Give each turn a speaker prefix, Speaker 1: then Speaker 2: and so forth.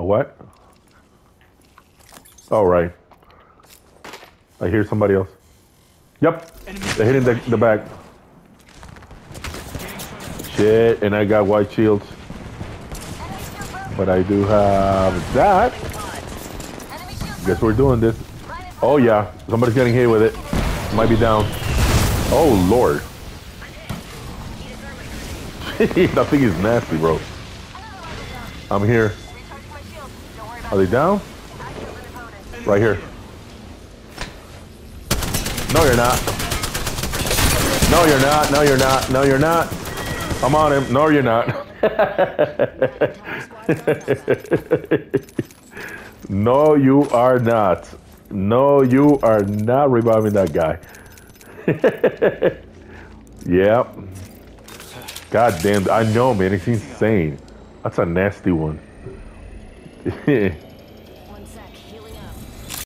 Speaker 1: A what? All right. I hear somebody else. Yep. They're hitting the, the back. Shit, and I got white shields. But I do have that. Guess we're doing this. Oh yeah, somebody's getting hit with it. Might be down. Oh lord. that thing is nasty, bro. I'm here. Are they down? Right here. No, you're not. No, you're not. No, you're not. No, you're not. I'm on him. No, you're not. no, you are not. No, you are not reviving that guy. yep. God damn, I know, man. It's insane. That's a nasty one. Yeah.